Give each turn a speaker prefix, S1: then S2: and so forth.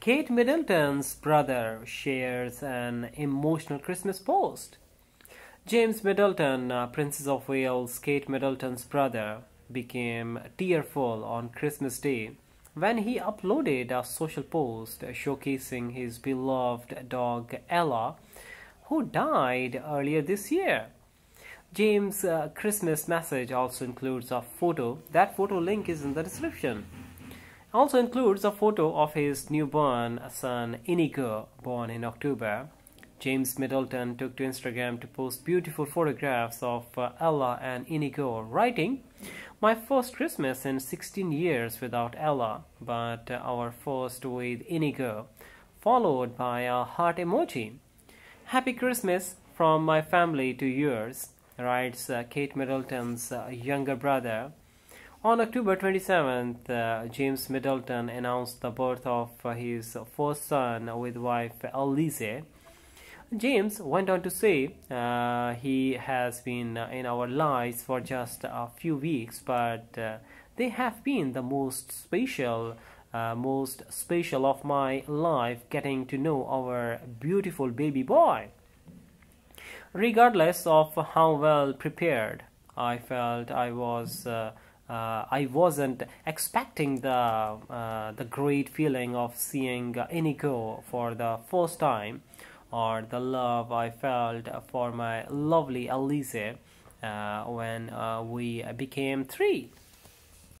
S1: Kate Middleton's brother shares an emotional Christmas post. James Middleton, uh, Princess of Wales, Kate Middleton's brother, became tearful on Christmas Day when he uploaded a social post showcasing his beloved dog Ella, who died earlier this year. James' uh, Christmas message also includes a photo. That photo link is in the description also includes a photo of his newborn son Inigo, born in October. James Middleton took to Instagram to post beautiful photographs of uh, Ella and Inigo, writing, My first Christmas in 16 years without Ella, but uh, our first with Inigo, followed by a heart emoji. Happy Christmas from my family to yours, writes uh, Kate Middleton's younger brother. On October 27th, uh, James Middleton announced the birth of uh, his first son with wife Alizée. James went on to say uh, he has been in our lives for just a few weeks, but uh, they have been the most special, uh, most special of my life getting to know our beautiful baby boy. Regardless of how well prepared I felt I was uh, I wasn't expecting the uh, the great feeling of seeing Inigo for the first time, or the love I felt for my lovely Alizée uh, when uh, we became three.